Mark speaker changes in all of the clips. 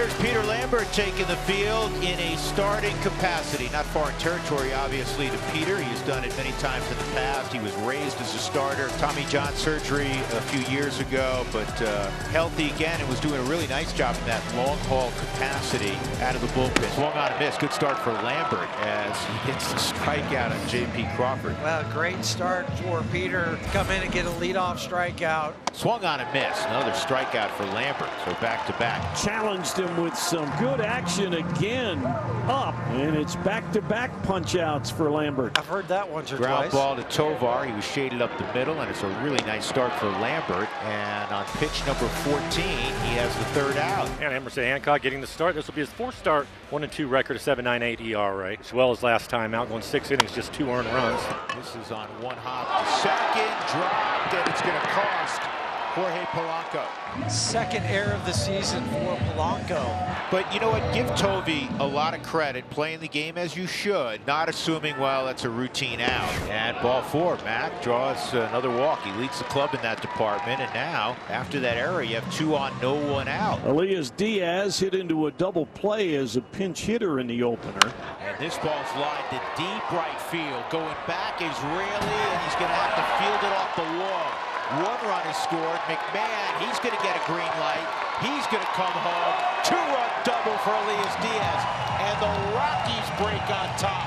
Speaker 1: here's Peter Lambert taking the field in a starting capacity. Not foreign territory, obviously, to Peter. He's done it many times in the past. He was raised as a starter. Tommy John surgery a few years ago, but uh, healthy again and was doing a really nice job in that long haul capacity out of the bullpen. Swung on a miss. Good start for Lambert as he hits the strikeout on J.P. Crawford.
Speaker 2: Well, great start for Peter. Come in and get a leadoff strikeout.
Speaker 1: Swung on a miss. Another strikeout for Lambert. So back to back.
Speaker 3: Challenged him with some good action again up. And it's back to back punch outs for Lambert.
Speaker 2: I've heard that once or
Speaker 1: Ground
Speaker 2: twice.
Speaker 1: ball to Tovar. He was shaded up the middle, and it's a really nice start for Lambert. And on pitch number 14, he has the third out.
Speaker 4: And Emerson Hancock getting the start. This will be his fourth start. One and two record, a 7.98 ERA, as well as last time out, going six innings, just two earned runs.
Speaker 1: This is on one hop to second, dropped, and it's going to cost Jorge Polanco.
Speaker 2: Second error of the season for Polanco.
Speaker 1: But you know what? Give Tovey a lot of credit playing the game as you should, not assuming, well, that's a routine out. And ball four, Mac draws another walk. He leads the club in that department. And now, after that error, you have two on, no one out.
Speaker 3: Elias Diaz hit into a double play as a pinch hitter in the opener.
Speaker 1: And this ball's lined to deep right field. Going back is Raley, and he's going to have to field it off the wall. One run is scored. McMahon, he's going to get a green light. He's going to come home. Two-run double for Elias Diaz. And the Rockies break on top.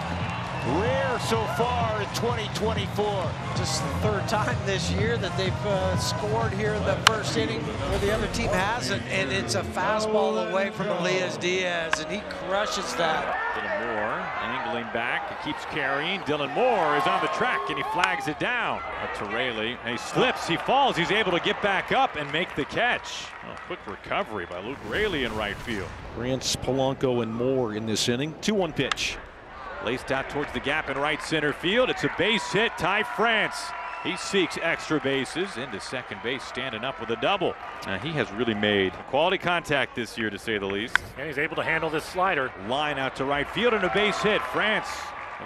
Speaker 1: Rare so far in 2024.
Speaker 2: Just the third time this year that they've uh, scored here in the first inning where the other team hasn't. And it's a fastball away from Elias Diaz, and he crushes that.
Speaker 5: Angling back. He keeps carrying. Dylan Moore is on the track and he flags it down. Up to Raley. And he slips. He falls. He's able to get back up and make the catch. Oh, quick recovery by Luke Raley in right field.
Speaker 6: Grants, Polanco, and Moore in this inning. 2 1 pitch.
Speaker 5: Laced out towards the gap in right center field. It's a base hit. Ty France. He seeks extra bases into second base, standing up with a double. Uh, he has really made quality contact this year, to say the least.
Speaker 4: And he's able to handle this slider.
Speaker 5: Line out to right field and a base hit. France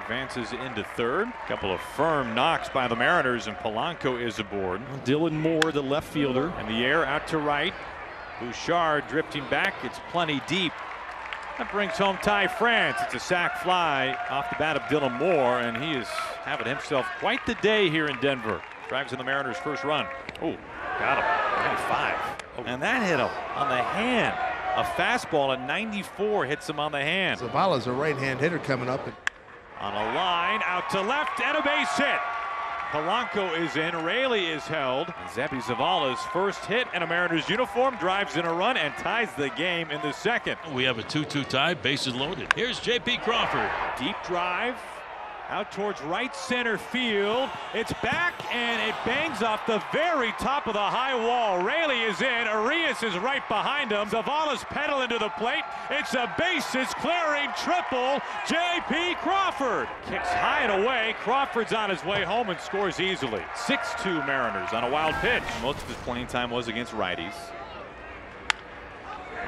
Speaker 5: advances into third. A couple of firm knocks by the Mariners, and Polanco is aboard.
Speaker 6: Dylan Moore, the left fielder.
Speaker 5: And the air out to right. Bouchard drifting back. It's plenty deep. That brings home Ty France. It's a sac fly off the bat of Dylan Moore, and he is having himself quite the day here in Denver. Drives in the Mariners' first run. Oh, got him. 95. Oh. And that hit him on the hand. A fastball at 94 hits him on the hand.
Speaker 7: Zavala's a right-hand hitter coming up.
Speaker 5: On a line, out to left, and a base hit. Polanco is in, Raley is held. Seby Zavala's first hit in a Mariners uniform drives in a run and ties the game in the second.
Speaker 8: We have a 2-2 tie, bases loaded. Here's J.P. Crawford.
Speaker 5: Deep drive out towards right center field. It's back and it bangs off the very top of the high wall. Raley is in. Urías is right behind him. Zavala's pedaling to the plate. It's a bases clearing triple. J.P. Crawford kicks high and away. Crawford's on his way home and scores easily. 6-2 Mariners on a wild pitch. Most of his playing time was against righties.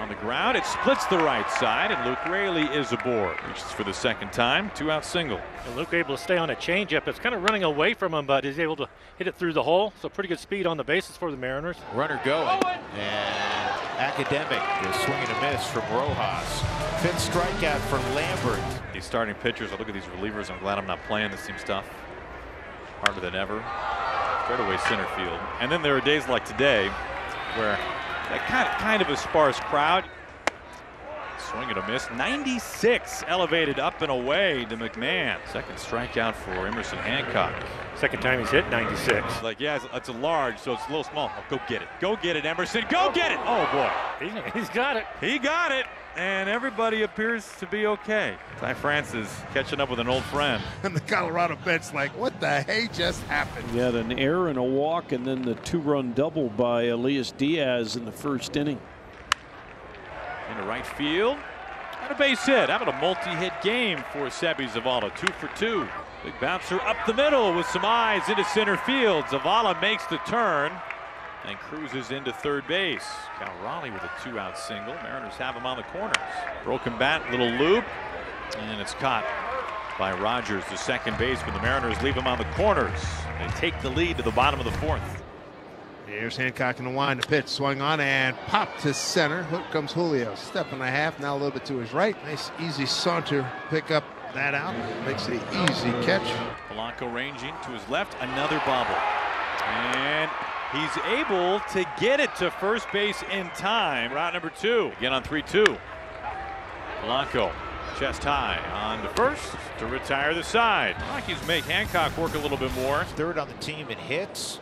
Speaker 5: On the ground, it splits the right side, and Luke Raley is aboard. Reaches for the second time, two out single.
Speaker 4: And Luke able to stay on a changeup. It's kind of running away from him, but he's able to hit it through the hole. So pretty good speed on the bases for the Mariners.
Speaker 1: Runner going. And Academic is swinging a miss from Rojas. Fifth strikeout for Lambert.
Speaker 5: These starting pitchers, I look at these relievers. I'm glad I'm not playing. This seems tough. Harder than ever. Straightaway center field. And then there are days like today where that kind of, kind of a sparse crowd. Swing and a miss. 96 elevated up and away to McMahon. Second strikeout for Emerson Hancock.
Speaker 4: Second time he's hit 96.
Speaker 5: Like, yeah, it's, it's a large, so it's a little small. Oh, go get it. Go get it, Emerson. Go get it. Oh, boy.
Speaker 4: He's got it.
Speaker 5: He got it. And everybody appears to be okay. Ty France is catching up with an old friend.
Speaker 7: And the Colorado bench like, what the hey just happened?
Speaker 3: You had an error and a walk, and then the two-run double by Elias Diaz in the first inning.
Speaker 5: Into right field. And a base hit. Having a multi-hit game for Seby Zavala. Two for two. Big bouncer up the middle with some eyes into center field. Zavala makes the turn and cruises into third base. Cal Raleigh with a two-out single. Mariners have him on the corners. Broken bat, little loop, and it's caught by Rodgers, the second baseman. The Mariners leave him on the corners. They take the lead to the bottom of the fourth.
Speaker 7: Here's Hancock in the wind. The pitch swung on and popped to center. Hook comes Julio. Step and a half. Now a little bit to his right. Nice easy saunter. Pick up that out. Makes it an easy catch.
Speaker 5: Polanco ranging to his left. Another bobble. And he's able to get it to first base in time. Route number two. Again on 3 2. Polanco chest high on to first to retire the side. Rockies make Hancock work a little bit more.
Speaker 1: Third on the team in hits.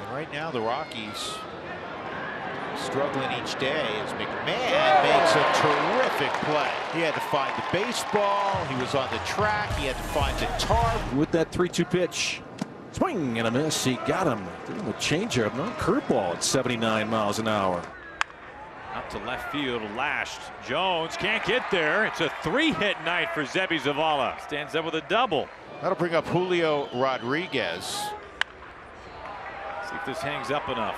Speaker 1: And right now the Rockies struggling each day as McMahon makes a terrific play. He had to find the baseball. He was on the track. He had to find the tarp.
Speaker 6: With that 3-2 pitch. Swing and a miss. He got him. Threw him a changeup, not curveball at 79 miles an hour.
Speaker 5: Up to left field, lashed. Jones can't get there. It's a three-hit night for Seby Zavala. Stands up with a double.
Speaker 1: That'll bring up Julio Rodriguez.
Speaker 5: See if this hangs up enough.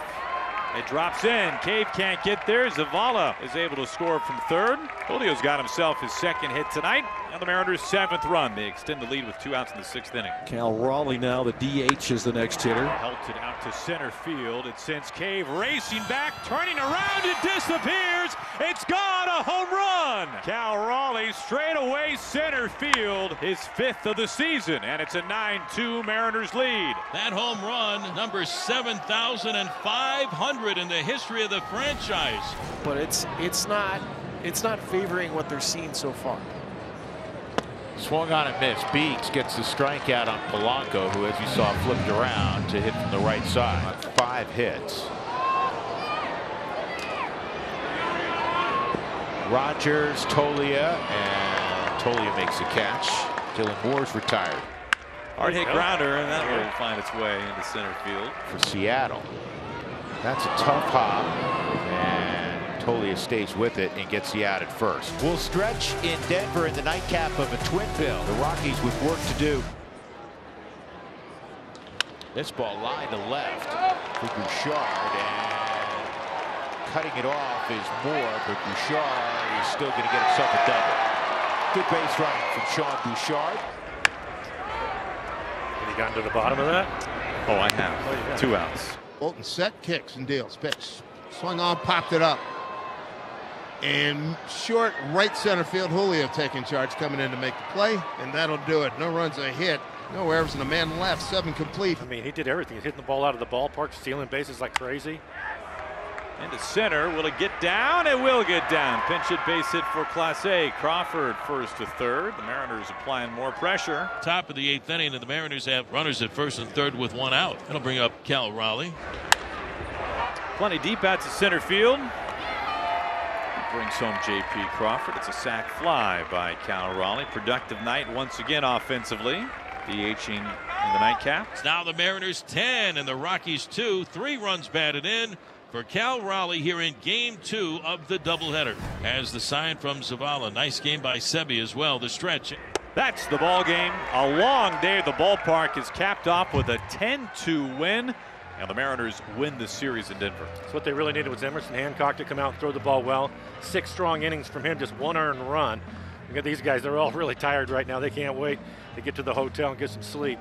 Speaker 5: It drops in. Cave can't get there. Zavala is able to score from third. Julio's got himself his second hit tonight. And the Mariners' seventh run. They extend the lead with two outs in the sixth inning.
Speaker 6: Cal Raleigh now, the DH is the next hitter.
Speaker 5: Pelted out to center field. It sends Cave racing back, turning around. It disappears. It's gone. A home run. Cal Raleigh straight away center field. His fifth of the season. And it's a 9-2 Mariners lead.
Speaker 8: That home run, number 7,500 in the history of the franchise.
Speaker 2: But it's it's not it's not favoring what they're seeing so far.
Speaker 1: Swung on and missed. Beeks gets the strikeout on Polanco, who, as you saw, flipped around to hit from the right side. Five hits. Rodgers, Tolia, and Tolia makes the catch. Dylan Moore's retired
Speaker 5: Hard hit grounder, and that will find its way into center field.
Speaker 1: for Seattle. That's a tough hop, and Tolia stays with it and gets the out at first. We'll stretch in Denver in the nightcap of a twin bill. The Rockies with work to do. This ball line to left for Bouchard, and cutting it off is Moore, but Bouchard is still going to get himself a double. Good base running from Sean Bouchard.
Speaker 4: Have you gotten to the bottom of that?
Speaker 5: Oh, I have. Oh, Two outs.
Speaker 7: Bolton set, kicks and deals. Pitch. Swung on, popped it up. And short right center field, Julio taking charge, coming in to make the play. And that'll do it. No runs, a hit. No errors, and a man left. Seven complete.
Speaker 4: I mean, he did everything. He's hitting the ball out of the ballpark, stealing bases like crazy.
Speaker 5: Into center. Will it get down? It will get down. Pinch hit base hit for Class A. Crawford first to third. The Mariners applying more pressure.
Speaker 8: Top of the eighth inning, and the Mariners have runners at first and third with one out. That'll bring up Cal Raleigh.
Speaker 5: Plenty deep out to center field. Brings home J.P. Crawford. It's a sac fly by Cal Raleigh. Productive night once again offensively. DHing in the nightcap.
Speaker 8: It's now the Mariners 10 and the Rockies 2. Three runs batted in for Cal Raleigh here in game two of the doubleheader. As the sign from Zavala. Nice game by Seby as well. The stretch.
Speaker 5: That's the ball game. A long day at the ballpark is capped off with a 10-2 win. And the Mariners win the series in Denver.
Speaker 4: So what they really needed was Emerson Hancock to come out and throw the ball well. Six strong innings from him, just one earned run. Look at these guys; they're all really tired right now. They can't wait to get to the hotel and get some sleep.